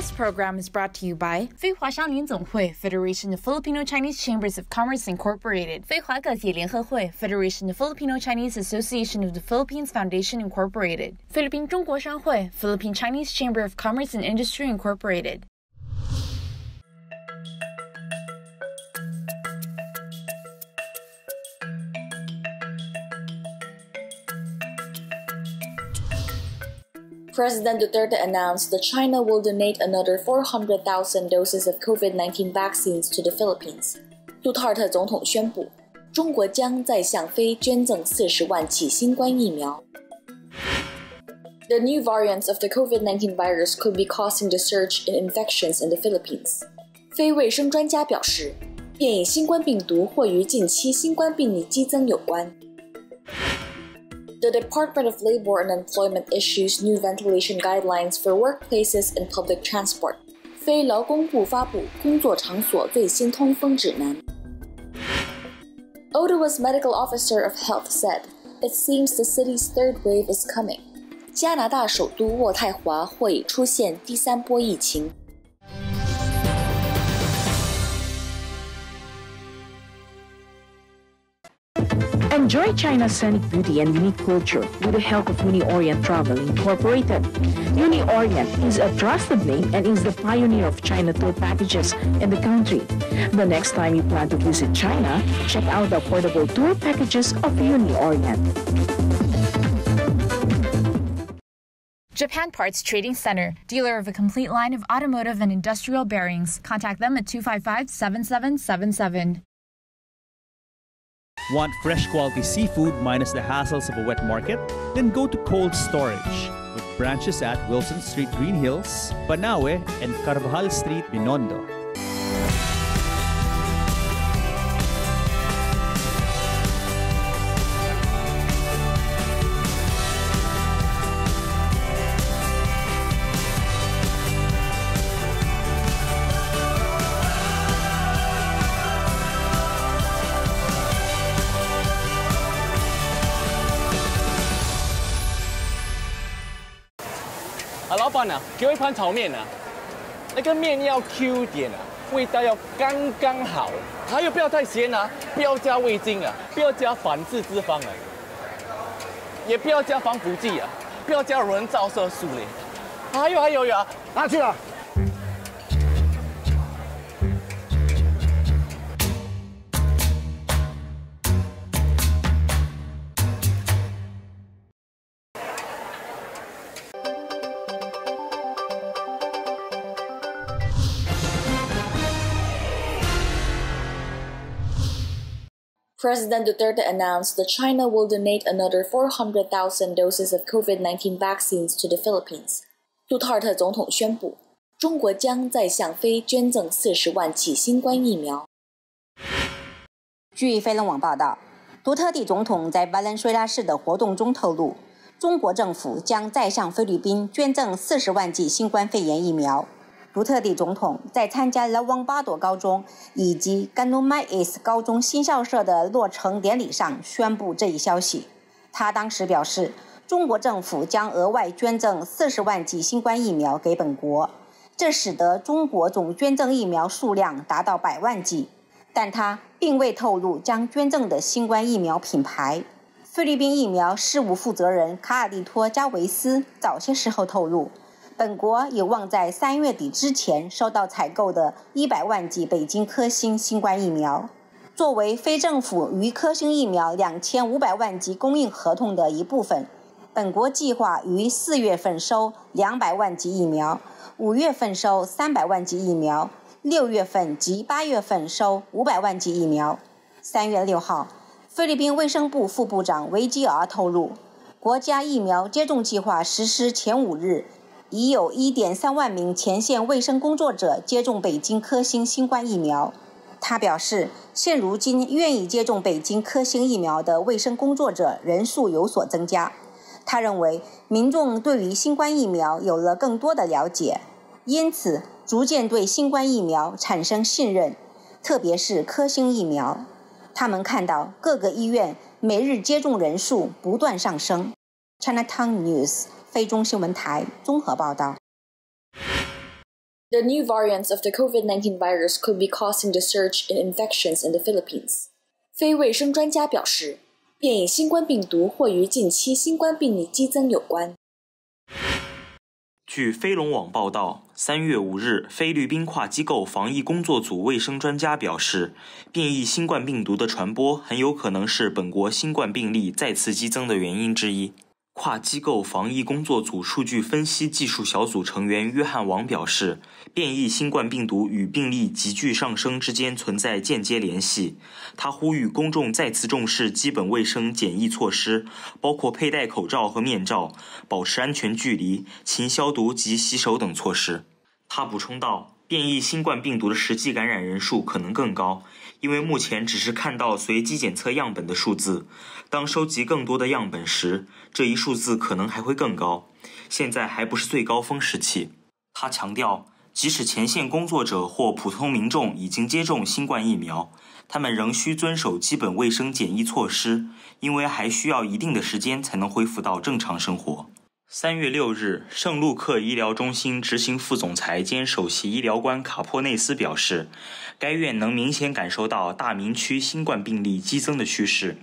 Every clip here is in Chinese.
This program is brought to you by 飞华商联总会 Federation of Filipino Chinese Chambers of Commerce Incorporated 飞华个体联合会 Federation of Filipino Chinese Association of the Philippines Foundation Incorporated 菲律宾中国商会 Philippine Chinese Chamber of Commerce and Industry Incorporated President Duterte announced that China will donate another 400,000 doses of COVID-19 vaccines to the Philippines. 杜特尔特总统宣布，中国将在向非捐赠四十万剂新冠疫苗。The new variants of the COVID-19 virus could be causing the surge in infections in the Philippines. 非卫生专家表示，变异新冠病毒或与近期新冠病例激增有关。 The Department of Labor and Employment issues new ventilation guidelines for workplaces and public transport. 非劳工部发布工作场所最新通风指南。Ottawa's medical officer of health said, "It seems the city's third wave is coming." 加拿大首都渥太华或已出现第三波疫情。 Enjoy China's scenic beauty and unique culture with the help of Uni Orient Travel Incorporated. Uni Orient is a trusted name and is the pioneer of China tour packages in the country. The next time you plan to visit China, check out the affordable tour packages of Uni Orient. Japan Parts Trading Center, dealer of a complete line of automotive and industrial bearings. Contact them at 255 7777. Want fresh quality seafood minus the hassles of a wet market? Then go to Cold Storage with branches at Wilson Street Green Hills, Banawe, and Carvajal Street, Binondo. “给我一盘炒面啊，那个面要 Q 点啊，味道要刚刚好，还有不要太咸啊，不要加味精啊，不要加反式脂肪啊，也不要加防腐剂啊，不要加人造色素嘞，还有还有有啊，拿去了。President Duterte announced that China will donate another 400,000 doses of COVID-19 vaccines to the Philippines. 杜特尔特总统宣布，中国将在向非捐赠四十万剂新冠疫苗。据飞龙网报道，杜特地总统在巴伦水拉市的活动中透露，中国政府将再向菲律宾捐赠四十万剂新冠肺炎疫苗。 杜特地总统在参加了旺巴朵高中以及甘努麦伊斯高中新校舍的落成典礼上宣布这一消息。他当时表示，中国政府将额外捐赠四十万剂新冠疫苗给本国，这使得中国总捐赠疫苗数量达到百万剂。但他并未透露将捐赠的新冠疫苗品牌。菲律宾疫苗事务负责人卡尔利托·加维斯早些时候透露。本国有望在三月底之前收到采购的100万剂北京科兴新冠疫苗，作为非政府与科兴疫苗2500万剂供应合同的一部分。本国计划于四月份收200万剂疫苗，五月份收300万剂疫苗，六月份及八月份收500万剂疫苗。三月六号，菲律宾卫生部副部长维基尔透露，国家疫苗接种计划实施前五日。已有1.3万名前线卫生工作者接种北京科兴新冠疫苗。他表示，现如今愿意接种北京科兴疫苗的卫生工作者人数有所增加。他认为，民众对于新冠疫苗有了更多的了解，因此逐渐对新冠疫苗产生信任，特别是科兴疫苗。他们看到各个医院每日接种人数不断上升。Chinatown News。非中新闻台综合报道。The new variants of the COVID-19 virus could be causing the surge in infections in the Philippines. 非卫生专家表示，变异新冠病毒或与近期新冠病例激增有关。据飞龙网报道，三月五日，菲律宾跨机构防疫工作组卫生专家表示，变异新冠病毒的传播很有可能是本国新冠病例再次激增的原因之一。跨机构防疫工作组数据分析技术小组成员约翰王表示，变异新冠病毒与病例急剧上升之间存在间接联系。他呼吁公众再次重视基本卫生检疫措施，包括佩戴口罩和面罩、保持安全距离、勤消毒及洗手等措施。他补充道。变异新冠病毒的实际感染人数可能更高，因为目前只是看到随机检测样本的数字。当收集更多的样本时，这一数字可能还会更高。现在还不是最高峰时期。他强调，即使前线工作者或普通民众已经接种新冠疫苗，他们仍需遵守基本卫生检疫措施，因为还需要一定的时间才能恢复到正常生活。三月六日，圣路克医疗中心执行副总裁兼首席医疗官卡珀内斯表示，该院能明显感受到大明区新冠病例激增的趋势，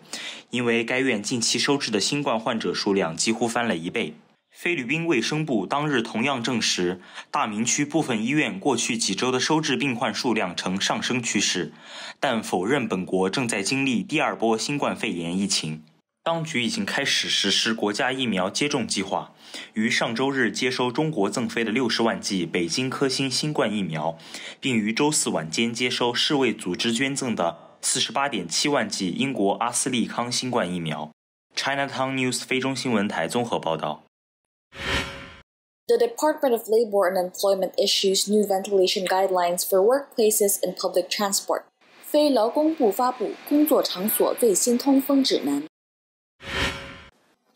因为该院近期收治的新冠患者数量几乎翻了一倍。菲律宾卫生部当日同样证实，大明区部分医院过去几周的收治病患数量呈上升趋势，但否认本国正在经历第二波新冠肺炎疫情。当局已经开始实施国家疫苗接种计划，于上周日接收中国赠飞的六十万剂北京科兴新冠疫苗，并于周四晚间接收世卫组织捐赠的四十八点七万剂英国阿斯利康新冠疫苗。Chinatown News 非中新闻台综合报道。The Department of Labor and Employment issues new ventilation guidelines for workplaces and public transport。非劳工部发布工作场所最新通风指南。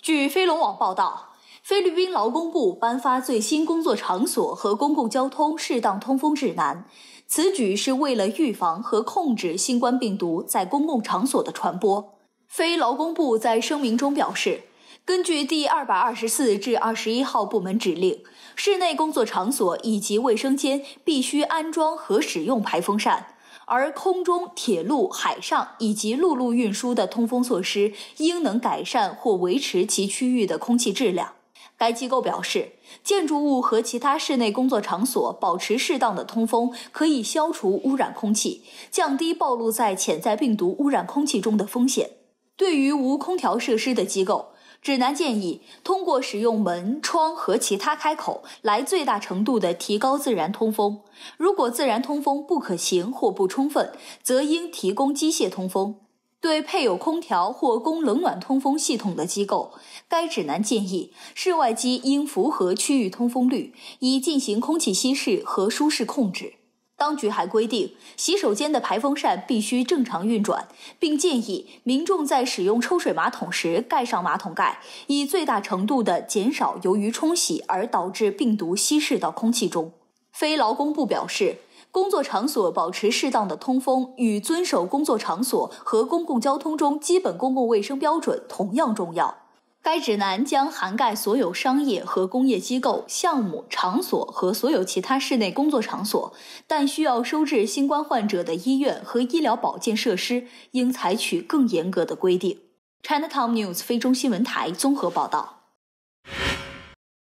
据飞龙网报道，菲律宾劳工部颁发最新工作场所和公共交通适当通风指南。此举是为了预防和控制新冠病毒在公共场所的传播。非劳工部在声明中表示，根据第二百二十四至二十一号部门指令，室内工作场所以及卫生间必须安装和使用排风扇。而空中、铁路、海上以及陆路运输的通风措施应能改善或维持其区域的空气质量。该机构表示，建筑物和其他室内工作场所保持适当的通风，可以消除污染空气，降低暴露在潜在病毒污染空气中的风险。对于无空调设施的机构，指南建议通过使用门窗和其他开口来最大程度地提高自然通风。如果自然通风不可行或不充分，则应提供机械通风。对配有空调或供冷暖通风系统的机构，该指南建议室外机应符合区域通风率，以进行空气稀释和舒适控制。当局还规定，洗手间的排风扇必须正常运转，并建议民众在使用抽水马桶时盖上马桶盖，以最大程度地减少由于冲洗而导致病毒稀释到空气中。非劳工部表示，工作场所保持适当的通风与遵守工作场所和公共交通中基本公共卫生标准同样重要。该指南将涵盖所有商业和工业机构、项目、场所和所有其他室内工作场所，但需要收治新冠患者的医院和医疗保健设施应采取更严格的规定。Chinatown News 非中新闻台综合报道。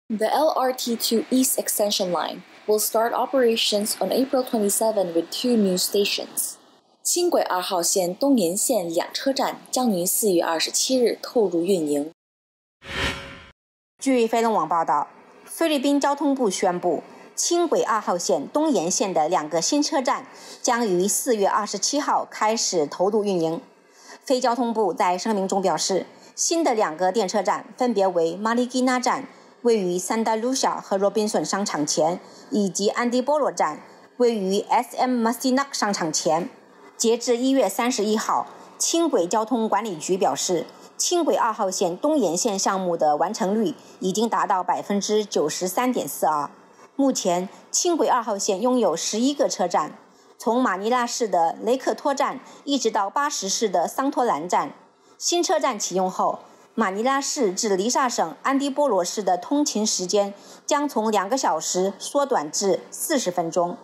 The LRT2 East Extension Line will start operations on April 27 with two new stations. 轻轨二号线东延线两车站将于四月二十七日投入运营。据飞龙网报道，菲律宾交通部宣布，轻轨二号线东延线的两个新车站将于四月二十七号开始投入运营。非交通部在声明中表示，新的两个电车站分别为马里基纳站，位于三达卢夏和罗宾逊商场前，以及安迪波罗站，位于 S.M. Masina 商场前。截至一月三十一号，轻轨交通管理局表示。轻轨二号线东延线项目的完成率已经达到百分之九十三点四二。目前，轻轨二号线拥有十一个车站，从马尼拉市的雷克托站一直到巴什市的桑托兰站。新车站启用后，马尼拉市至黎萨省安迪波罗市的通勤时间将从两个小时缩短至四十分钟，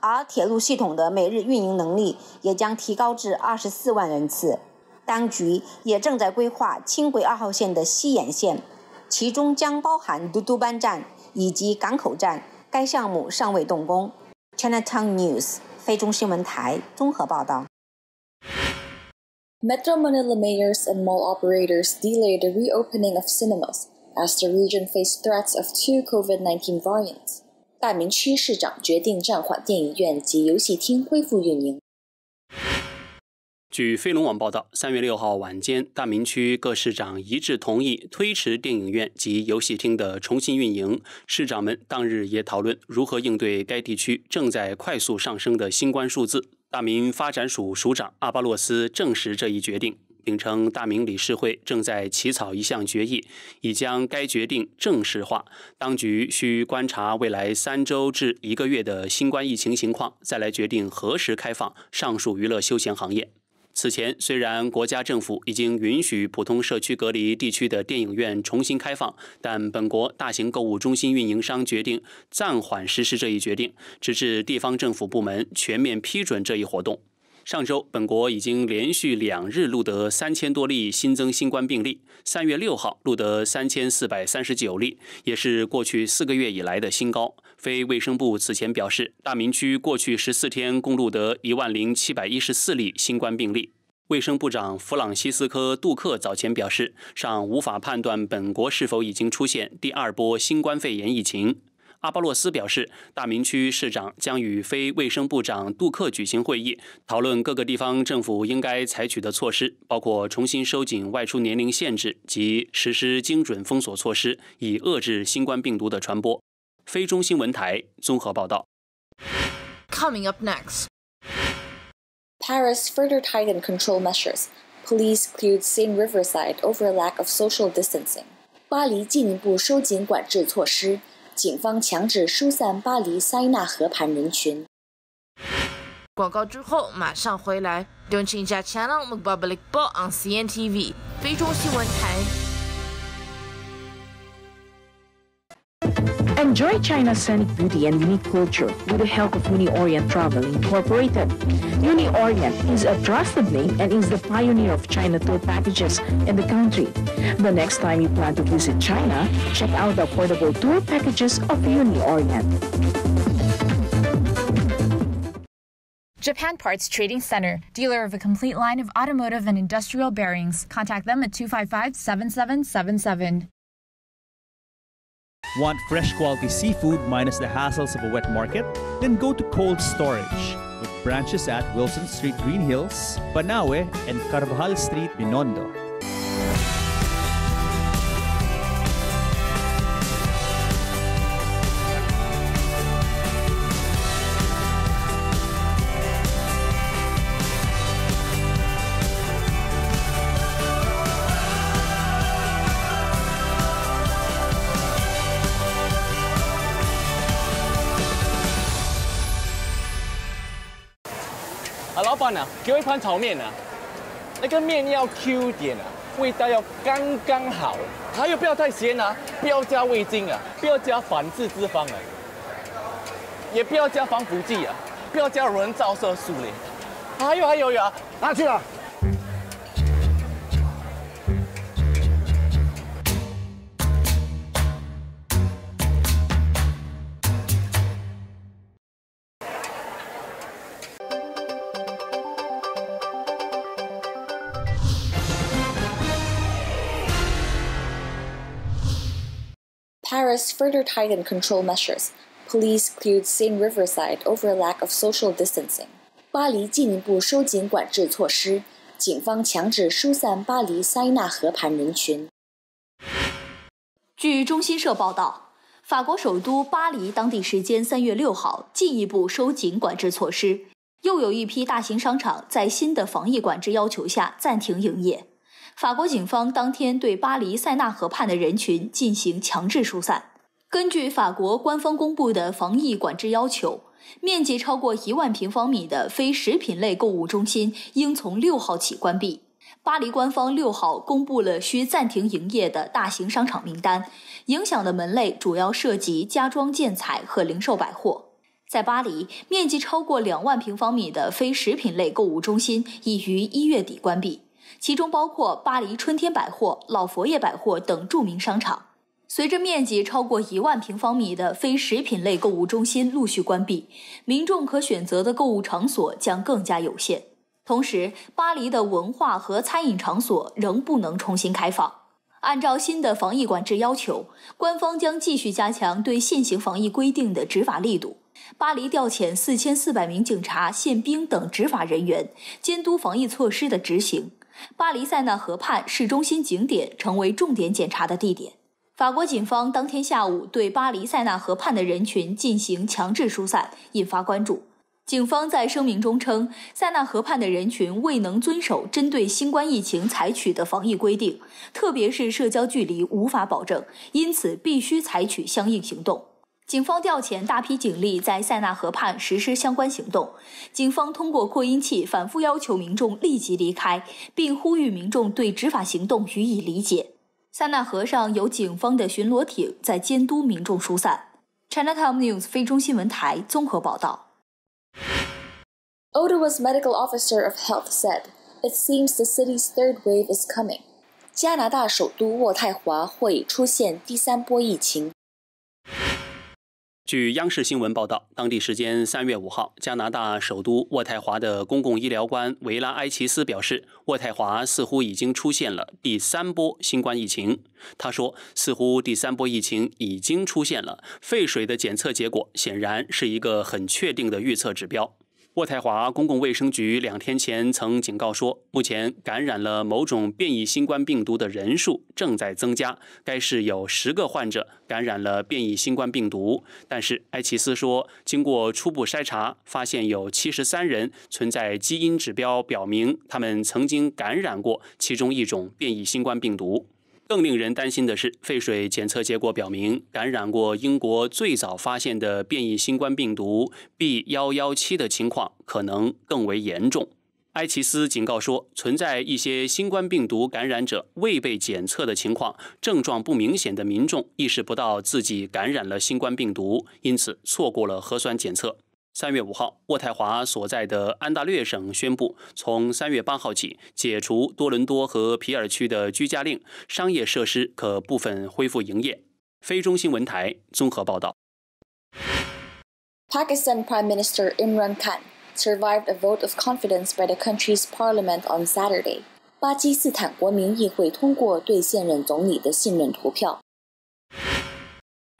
而铁路系统的每日运营能力也将提高至二十四万人次。当局也正在规划轻轨二号线的西延线，其中将包含嘟嘟班站以及港口站。该项目尚未动工。Chinatown News 非中新闻台综合报道。Metro Manila mayors and mall operators delayed the reopening of cinemas as the region faced threats of two COVID-19 variants. 大明区市长决定暂缓电影院及游戏厅恢复运营。据飞龙网报道，三月六号晚间，大明区各市长一致同意推迟电影院及游戏厅的重新运营。市长们当日也讨论如何应对该地区正在快速上升的新冠数字。大明发展署署长阿巴洛斯证实这一决定，并称大明理事会正在起草一项决议，已将该决定正式化。当局需观察未来三周至一个月的新冠疫情情况，再来决定何时开放上述娱乐休闲行业。此前，虽然国家政府已经允许普通社区隔离地区的电影院重新开放，但本国大型购物中心运营商决定暂缓实施这一决定，直至地方政府部门全面批准这一活动。上周，本国已经连续两日录得三千多例新增新冠病例，三月六号录得三千四百三十九例，也是过去四个月以来的新高。非卫生部此前表示，大明区过去十四天共录得一万零七百一十四例新冠病例。卫生部长弗朗西斯科·杜克早前表示，尚无法判断本国是否已经出现第二波新冠肺炎疫情。阿巴洛斯表示，大明区市长将与非卫生部长杜克举行会议，讨论各个地方政府应该采取的措施，包括重新收紧外出年龄限制及实施精准封锁措施，以遏制新冠病毒的传播。非中新闻台综合报道。Coming up next. Paris further tightened control measures. Police cleared Seine Riverside over a lack of social distancing. 巴黎进一步收紧管制措施，警方强制疏散巴黎塞纳河畔人群。广告之后马上回来。Don't change your channel. Magbabalik po ang CNTV 非中新闻台。Enjoy China's scenic beauty and unique culture with the help of Uni Orient Travel Incorporated. Uni Orient is a trusted name and is the pioneer of China tour packages in the country. The next time you plan to visit China, check out the affordable tour packages of Uni Orient. Japan Parts Trading Center, dealer of a complete line of automotive and industrial bearings. Contact them at 255 7777. Want fresh quality seafood minus the hassles of a wet market? Then go to Cold Storage with branches at Wilson Street Green Hills, Banawe, and Carvajal Street Binondo. Ah, 老板啊，给我一盘炒面啊，那个面要 Q 点啊，味道要刚刚好，还有不要太咸啊，不要加味精啊，不要加反式脂肪啊，也不要加防腐剂啊，不要加人造色素嘞，还有还有有啊，拿去了。Paris further tightened control measures. Police cleared Seine Riverside over a lack of social distancing. 巴黎进一步收紧管制措施，警方强制疏散巴黎塞纳河畔人群。据中新社报道，法国首都巴黎当地时间三月六号进一步收紧管制措施，又有一批大型商场在新的防疫管制要求下暂停营业。法国警方当天对巴黎塞纳河畔的人群进行强制疏散。根据法国官方公布的防疫管制要求，面积超过一万平方米的非食品类购物中心应从六号起关闭。巴黎官方六号公布了需暂停营业的大型商场名单，影响的门类主要涉及家装建材和零售百货。在巴黎，面积超过两万平方米的非食品类购物中心已于一月底关闭，其中包括巴黎春天百货、老佛爷百货等著名商场。随着面积超过一万平方米的非食品类购物中心陆续关闭，民众可选择的购物场所将更加有限。同时，巴黎的文化和餐饮场所仍不能重新开放。按照新的防疫管制要求，官方将继续加强对现行防疫规定的执法力度。巴黎调遣四千四百名警察、宪兵等执法人员，监督防疫措施的执行。巴黎塞纳河畔市中心景点成为重点检查的地点。法国警方当天下午对巴黎塞纳河畔的人群进行强制疏散，引发关注。警方在声明中称，塞纳河畔的人群未能遵守针对新冠疫情采取的防疫规定，特别是社交距离无法保证，因此必须采取相应行动。警方调遣大批警力在塞纳河畔实施相关行动。警方通过扩音器反复要求民众立即离开，并呼吁民众对执法行动予以理解。塞纳河上有警方的巡逻艇在监督民众疏散。Chinatown News 非中新闻台综合报道。Ottawa's medical officer of health said, "It seems the city's third wave is coming." 加拿大首都渥太华会出现第三波疫情。据央视新闻报道，当地时间三月五号，加拿大首都渥太华的公共医疗官维拉埃奇斯表示，渥太华似乎已经出现了第三波新冠疫情。他说：“似乎第三波疫情已经出现了，废水的检测结果显然是一个很确定的预测指标。”渥太华公共卫生局两天前曾警告说，目前感染了某种变异新冠病毒的人数正在增加。该市有十个患者感染了变异新冠病毒，但是埃奇斯说，经过初步筛查，发现有七十三人存在基因指标表明他们曾经感染过其中一种变异新冠病毒。更令人担心的是，废水检测结果表明，感染过英国最早发现的变异新冠病毒 B 幺幺七的情况可能更为严重。埃奇斯警告说，存在一些新冠病毒感染者未被检测的情况，症状不明显的民众意识不到自己感染了新冠病毒，因此错过了核酸检测。三月五号，渥太华所在的安大略省宣布，从三月八号起解除多伦多和皮尔区的居家令，商业设施可部分恢复营业。非中新闻台综合报道。Pakistan Prime Minister Imran Khan survived a vote of confidence by the country's parliament on Saturday。巴基斯坦国民议会通过对现任总理的信任投票。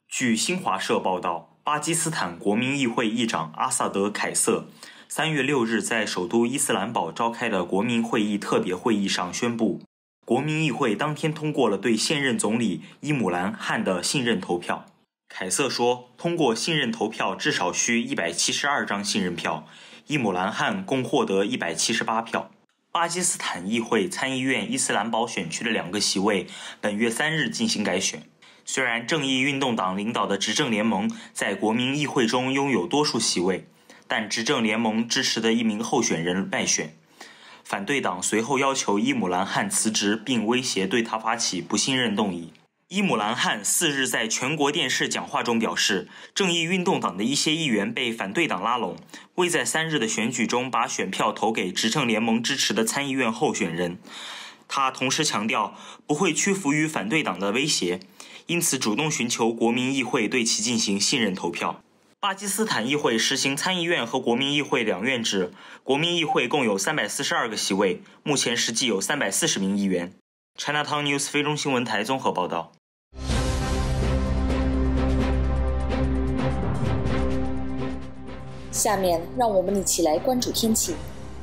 据新华社报道。巴基斯坦国民议会议长阿萨德·凯瑟三月六日在首都伊斯兰堡召开的国民会议特别会议上宣布，国民议会当天通过了对现任总理伊姆兰·汗的信任投票。凯瑟说，通过信任投票至少需一百七十二张信任票，伊姆兰·汗共获得一百七十八票。巴基斯坦议会参议院伊斯兰堡选区的两个席位本月三日进行改选。虽然正义运动党领导的执政联盟在国民议会中拥有多数席位，但执政联盟支持的一名候选人败选。反对党随后要求伊姆兰汗辞职，并威胁对他发起不信任动议。伊姆兰汗四日在全国电视讲话中表示，正义运动党的一些议员被反对党拉拢，未在三日的选举中把选票投给执政联盟支持的参议院候选人。他同时强调，不会屈服于反对党的威胁。因此，主动寻求国民议会对其进行信任投票。巴基斯坦议会实行参议院和国民议会两院制，国民议会共有三百四十二个席位，目前实际有三百四十名议员。Chinatown News 非中新闻台综合报道。下面让我们一起来关注天气。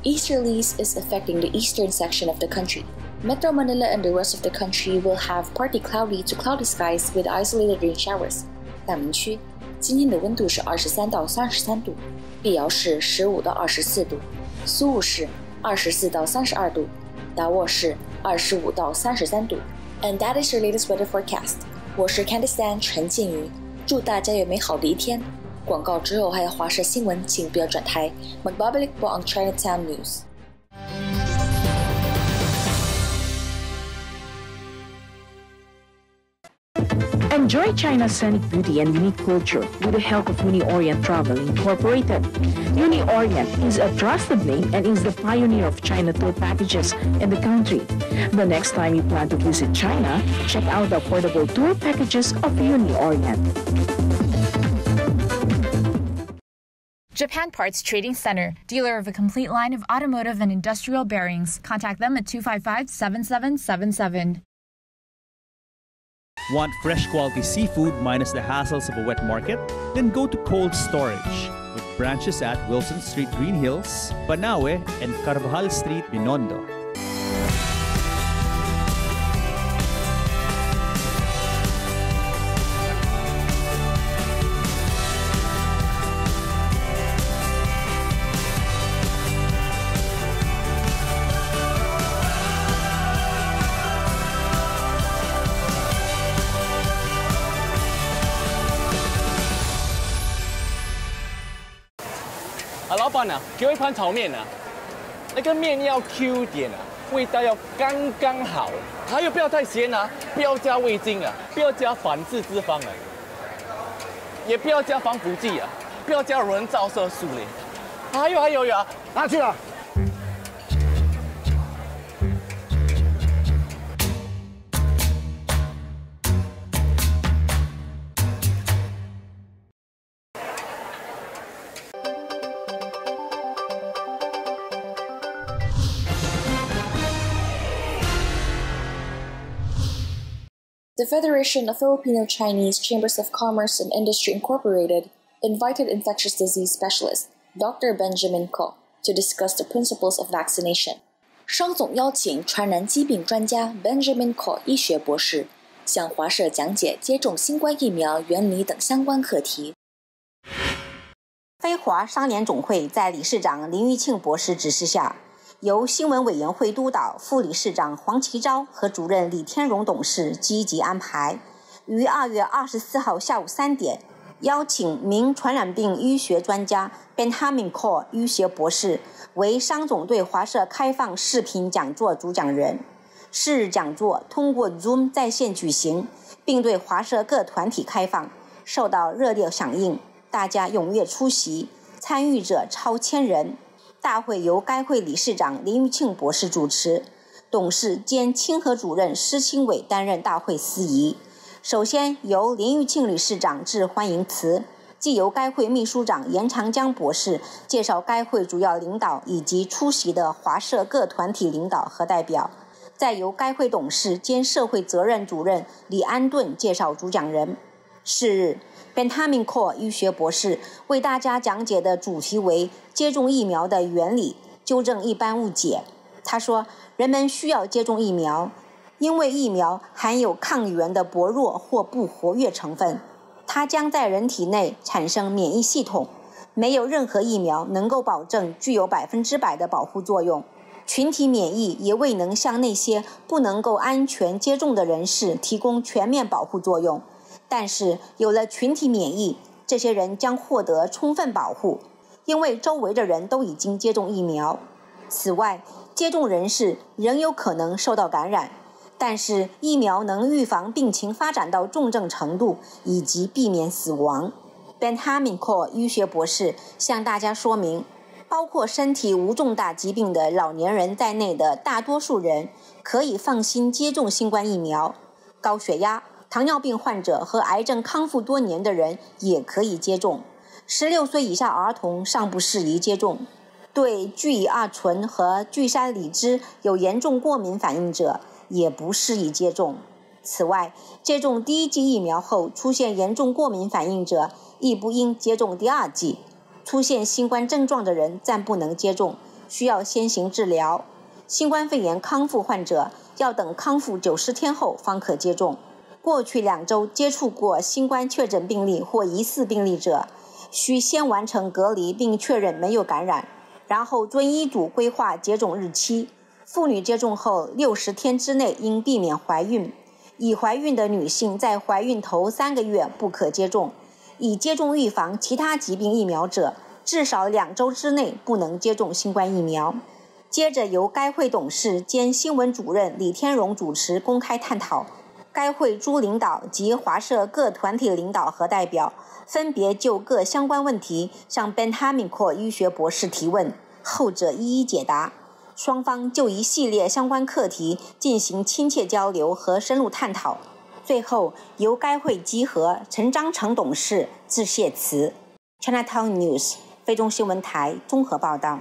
Easterlies is affecting the eastern section of the country. Metro Manila and the rest of the country will have partly cloudy to cloudy skies with isolated rain showers。大明区今天的温度是二十三到三十三度，碧瑶市十五到二十四度，苏雾市二十四到三十二度，达沃市二十五到三十三度。And that is your latest weather forecast。我是 Candice Dan 陈静瑜，祝大家有美好的一天。广告之后还有华社新闻，请不要转台。McBubbly on Chinatown News。 Enjoy China's scenic beauty and unique culture with the help of Uni Orient Travel Incorporated. Uni Orient is a trusted name and is the pioneer of China tour packages in the country. The next time you plan to visit China, check out the affordable tour packages of Uni Orient. Japan Parts Trading Center, dealer of a complete line of automotive and industrial bearings. Contact them at 255 7777. Want fresh quality seafood minus the hassles of a wet market? Then go to Cold Storage with branches at Wilson Street, Green Hills, Banawe, and Carvajal Street, Binondo. 饭啊，给我一盘炒面啊，那个面要 Q 点啊，味道要刚刚好，还有不要太咸啊，不要加味精啊，不要加反式脂肪啊，也不要加防腐剂啊，不要加人造色素嘞，还有还有有啊，拿去了。The Federation of Filipino Chinese Chambers of Commerce and Industry Incorporated invited infectious disease specialist Dr. Benjamin Ko to discuss the principles of vaccination. 商总邀请传染疾病专家 Benjamin Ko 医学博士向华社讲解接种新冠疫苗原理等相关课题。非华商联总会在理事长林玉庆博士指示下。 由新闻委员会督导、副理事长黄其昭和主任李天荣董事积极安排，于二月二十四号下午三点，邀请名传染病医学专家 Benjamin Cole 医学博士为商总对华社开放视频讲座主讲人。是日讲座通过 Zoom 在线举行，并对华社各团体开放，受到热烈响应，大家踊跃出席，参与者超千人。大会由该会理事长林玉庆博士主持，董事兼清河主任施清伟担任大会司仪。首先由林玉庆理事长致欢迎词，即由该会秘书长严长江博士介绍该会主要领导以及出席的华社各团体领导和代表，再由该会董事兼社会责任主任李安顿介绍主讲人。是日。Benjamin Cole 医学博士为大家讲解的主题为接种疫苗的原理，纠正一般误解。他说，人们需要接种疫苗，因为疫苗含有抗原的薄弱或不活跃成分，它将在人体内产生免疫系统。没有任何疫苗能够保证具有百分之百的保护作用，群体免疫也未能向那些不能够安全接种的人士提供全面保护作用。但是有了群体免疫，这些人将获得充分保护，因为周围的人都已经接种疫苗。此外，接种人士仍有可能受到感染，但是疫苗能预防病情发展到重症程度以及避免死亡。Benjamin Cole 医学博士向大家说明，包括身体无重大疾病的老年人在内的大多数人可以放心接种新冠疫苗。高血压。糖尿病患者和癌症康复多年的人也可以接种。十六岁以下儿童尚不适宜接种。对聚乙二醇和聚山里酯有严重过敏反应者也不适宜接种。此外，接种第一剂疫苗后出现严重过敏反应者亦不应接种第二剂。出现新冠症状的人暂不能接种，需要先行治疗。新冠肺炎康复患者要等康复九十天后方可接种。过去两周接触过新冠确诊病例或疑似病例者，需先完成隔离并确认没有感染，然后遵医嘱规划接种日期。妇女接种后六十天之内应避免怀孕。已怀孕的女性在怀孕头三个月不可接种。已接种预防其他疾病疫苗者，至少两周之内不能接种新冠疫苗。接着由该会董事兼新闻主任李天荣主持公开探讨。该会诸领导及华社各团体领导和代表分别就各相关问题向 Ben Hamilco 医学博士提问，后者一一解答。双方就一系列相关课题进行亲切交流和深入探讨。最后，由该会集合陈章成董事致谢词。Chinatown News 非中新闻台综合报道。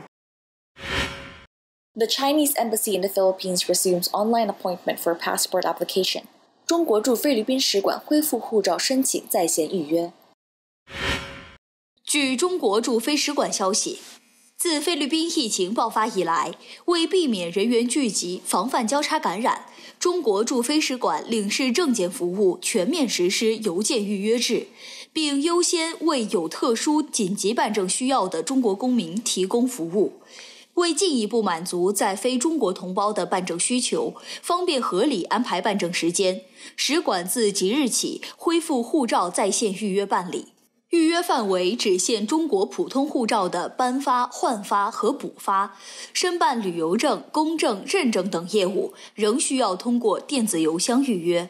The Chinese embassy in the Philippines resumes online appointment for passport application. 中国驻菲律宾使馆恢复护照申请在线预约。据中国驻菲使馆消息，自菲律宾疫情爆发以来，为避免人员聚集、防范交叉感染，中国驻菲使馆领事证件服务全面实施邮件预约制，并优先为有特殊紧急办证需要的中国公民提供服务。为进一步满足在非中国同胞的办证需求，方便合理安排办证时间，使馆自即日起恢复护照在线预约办理。预约范围只限中国普通护照的颁发、换发和补发，申办旅游证、公证、认证等业务仍需要通过电子邮箱预约。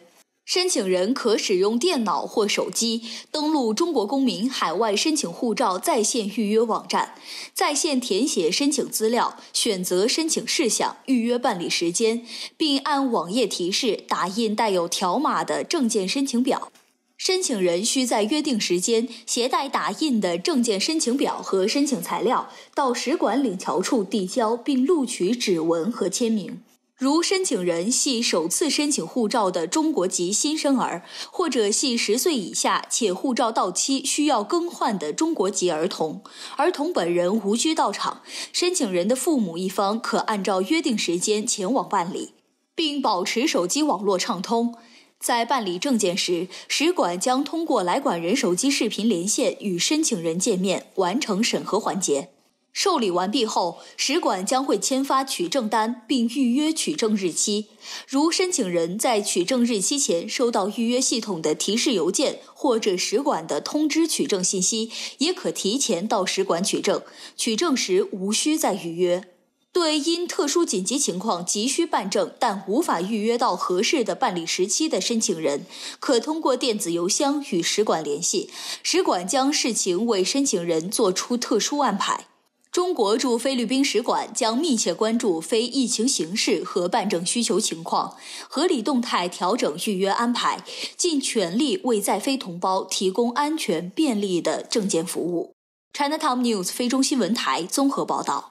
申请人可使用电脑或手机登录中国公民海外申请护照在线预约网站，在线填写申请资料，选择申请事项，预约办理时间，并按网页提示打印带有条码的证件申请表。申请人需在约定时间携带打印的证件申请表和申请材料到使馆领侨处递交，并录取指纹和签名。如申请人系首次申请护照的中国籍新生儿，或者系十岁以下且护照到期需要更换的中国籍儿童，儿童本人无需到场，申请人的父母一方可按照约定时间前往办理，并保持手机网络畅通。在办理证件时，使馆将通过来馆人手机视频连线与申请人见面，完成审核环节。受理完毕后，使馆将会签发取证单，并预约取证日期。如申请人在取证日期前收到预约系统的提示邮件或者使馆的通知取证信息，也可提前到使馆取证。取证时无需再预约。对因特殊紧急情况急需办证但无法预约到合适的办理时期的申请人，可通过电子邮箱与使馆联系，使馆将视情为申请人做出特殊安排。中国驻菲律宾使馆将密切关注非疫情形势和办证需求情况，合理动态调整预约安排，尽全力为在菲同胞提供安全便利的证件服务。Chinatown News 非中新闻台综合报道。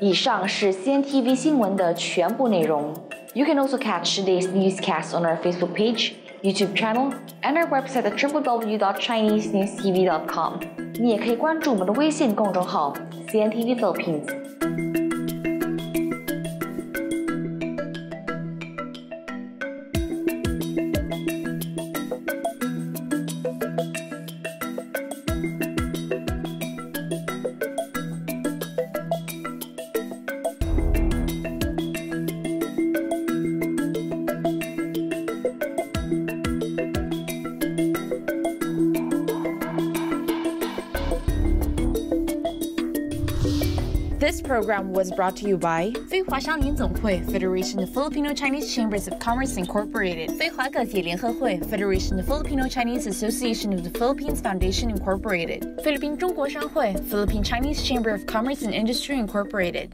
以上是 CNTV 新闻的全部内容。You can also catch this newscast on our Facebook page, YouTube channel, and our website at www.chinesenewstv.com. 你也可以关注我们的微信公众号 CNTV Philippines。 program was brought to you by 非华商联总会 Federation of Filipino Chinese Chambers of Commerce Incorporated 非华个体联合会 Federation of Filipino Chinese Association of the Philippines Foundation Incorporated 菲律宾中国商会 Philippine Chinese Chamber of Commerce and Industry Incorporated